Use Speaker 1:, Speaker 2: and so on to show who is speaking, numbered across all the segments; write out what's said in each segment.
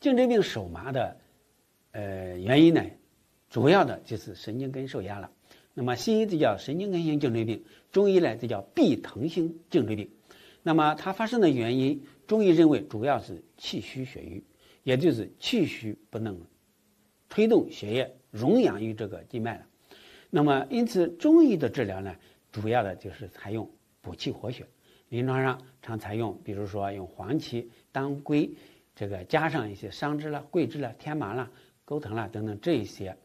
Speaker 1: 颈椎病手麻的，呃，原因呢，主要的就是神经根受压了。那么西医这叫神经根性颈椎病，中医呢这叫臂疼性颈椎病。那么它发生的原因，中医认为主要是气虚血瘀，也就是气虚不能推动血液荣养于这个静脉了。那么因此中医的治疗呢，主要的就是采用补气活血。临床上常采用，比如说用黄芪、当归，这个加上一些桑枝了、桂枝了、天麻了、钩藤了等等这一些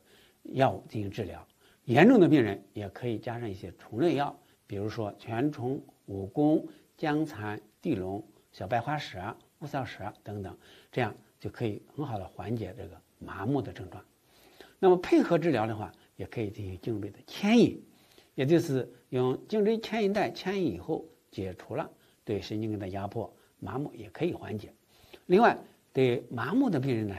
Speaker 1: 药物进行治疗。严重的病人也可以加上一些虫类药，比如说全虫、蜈蚣、姜蚕、地龙、小白花蛇、乌梢蛇等等，这样就可以很好的缓解这个麻木的症状。那么配合治疗的话，也可以进行颈椎的牵引，也就是用颈椎牵引带牵引以后。解除了对神经根的压迫，麻木也可以缓解。另外，对麻木的病人呢，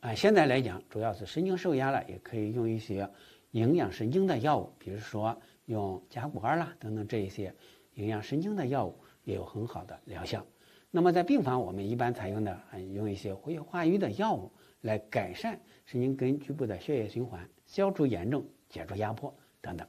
Speaker 1: 啊，现在来讲主要是神经受压了，也可以用一些营养神经的药物，比如说用甲钴胺啦等等这一些营养神经的药物也有很好的疗效。那么在病房，我们一般采用的用一些活血化瘀的药物来改善神经根局部的血液循环，消除炎症，解除压迫等等。